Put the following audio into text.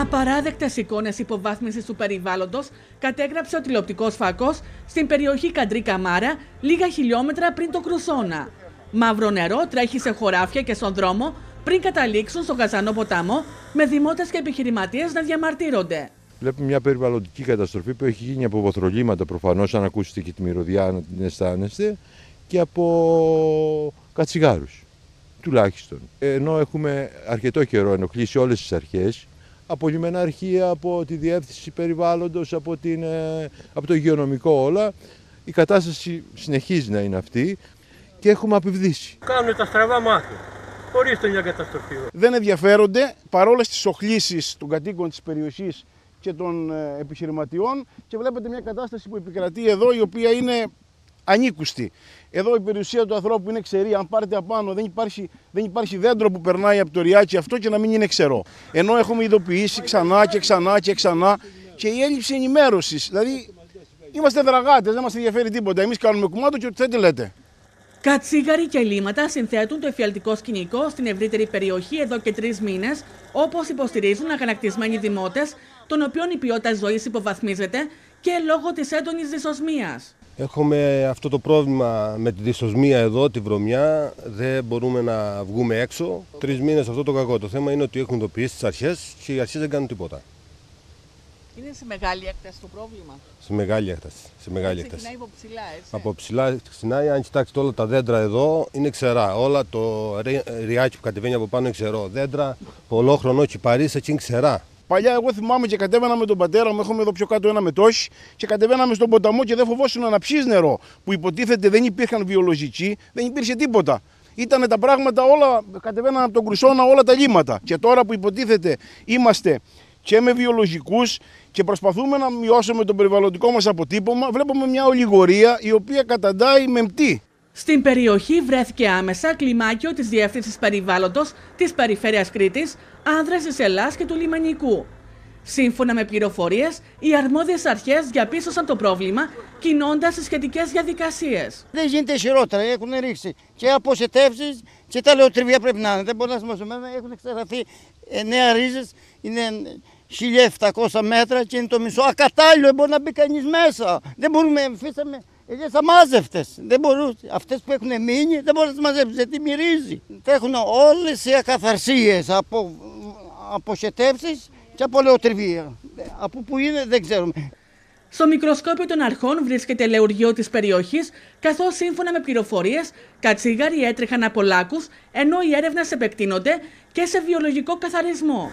Απαράδεκτες εικόνες υποβάθμισης του περιβάλλοντος κατέγραψε ο τηλεοπτικός φακός στην περιοχή Καντρί Καμάρα, λίγα χιλιόμετρα πριν το Κρουσόνα. Μαύρο νερό τρέχει σε χωράφια και στον δρόμο πριν καταλήξουν στον Καζανό ποταμό, με δημότες και επιχειρηματίες να διαμαρτύρονται. Βλέπουμε μια περιβαλλοντική καταστροφή που έχει γίνει από βοθρολίματα προφανώς, αν ακούσετε και τη μυρωδιά να την αισθάνεστε, και από κατσιγάρους. Τουλάχιστον. Ενώ έχουμε αρκετό καιρό ενοχλήσει όλες τις αρχές, από λιμεναρχία, από τη διεύθυνση περιβάλλοντος, από, την, ε, από το υγειονομικό όλα. Η κατάσταση συνεχίζει να είναι αυτή και έχουμε απειβδίσει. Κάνουν τα στραβά μάτια. Χωρίς το μια καταστροφή. Δεν ενδιαφέρονται παρόλες τις οχλήσεις των κατοίκων της περιοχής και των ε, επιχειρηματιών και βλέπετε μια κατάσταση που επικρατεί εδώ η οποία είναι ανήκουστη. Εδώ η περιουσία του ανθρώπου είναι ξερή. Αν πάρετε απάνω, δεν υπάρχει, δεν υπάρχει δέντρο που περνάει από το ριάκι αυτό και να μην είναι ξερό. Ενώ έχουμε ειδοποιήσει ξανά και ξανά και ξανά και η έλλειψη ενημέρωσης. Δηλαδή, είμαστε δραγάτες, δεν μας ενδιαφέρει τίποτα. Εμείς κάνουμε κουμάντο και ό,τι λέτε. Κατσίγαροι και λίματα συνθέτουν το εφιαλτικό σκηνικό στην ευρύτερη περιοχή εδώ και τρεις μήνες, όπως υποστηρίζουν αγανακτισμένοι δημότες, των οποίων η ποιότητα ζωής υποβαθμίζεται και λόγω της έντονης δυσοσμίας. Έχουμε αυτό το πρόβλημα με τη δυσοσμία εδώ, τη βρωμιά. Δεν μπορούμε να βγούμε έξω. Τρεις μήνες αυτό το κακό. Το θέμα είναι ότι έχουν ειδοποιήσει τις αρχές και οι αρχές δεν κάνουν τίποτα. Είναι σε μεγάλη έκταση το πρόβλημα. Σε μεγάλη έκταση. Σε μεγάλη έτσι, έκταση. από ψηλά, έτσι. Από ψηλά ξεκινάει, αν κοιτάξετε όλα τα δέντρα εδώ είναι ξερά. Όλα το ριάκι που κατεβαίνει από πάνω είναι ξερό. Δέντρα, πολλόχρονο κυπαρί, εκεί είναι ξερά. Παλιά, εγώ θυμάμαι και κατέβαινα με τον πατέρα μου, έχουμε εδώ πιο κάτω ένα μετόχι, και κατεβαίναμε στον ποταμό και δεν φοβόσουν να πιεις νερό. Που υποτίθεται δεν υπήρχαν βιολογικοί, δεν υπήρχε τίποτα. Ήταν τα πράγματα όλα, κατεβαίναν από τον Κρουσόνα όλα τα λίμματα. Και τώρα που υποτίθεται είμαστε και με βιολογικούς και προσπαθούμε να μειώσουμε το περιβαλλοντικό μας αποτύπωμα, βλέπουμε μια ολιγορία η οποία καταντάει μεμπτή. Στην περιοχή βρέθηκε άμεσα κλιμάκιο της Διεύθυνσης Περιβάλλοντος της Περιφέρειας Κρήτης, άνδρας της Ελλάς και του Λιμενικού. Σύμφωνα με πληροφορίες, οι αρμόδιες αρχές διαπίστωσαν το πρόβλημα, κινώντας τι σχετικές διαδικασίες. Δεν γίνεται χειρότερα. Έχουν ρίξει και αποσετεύσει και τα λεωτριβία πρέπει να είναι. Δεν μπορεί να σημαίνει. Έχουν εξερραθεί νέα ρίζες, είναι 1700 μέτρα και είναι το μισό ακατάλληλο. Δεν μπορεί να μπει κανείς μέσα. Δεν μπορούμε, φύσαμε είναι αμάζευτε. Δεν μπορούν, αυτές που έχουν μείνει δεν μπορούν να τις μαζέψουν γιατί μυρίζει. Έχουν όλες οι ακαθαρσίες από αποσετεύσεις και από λεωτριβία. Από που είναι δεν ξέρουμε. Στο μικροσκόπιο των αρχών βρίσκεται λεωργείο της περιοχής, καθώς σύμφωνα με πληροφορίες, κατσίγαροι έτρεχαν από λάκους, ενώ οι έρευνες επεκτείνονται και σε βιολογικό καθαρισμό.